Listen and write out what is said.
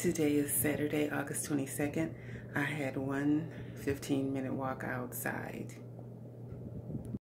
Today is Saturday, August 22nd. I had one 15 minute walk outside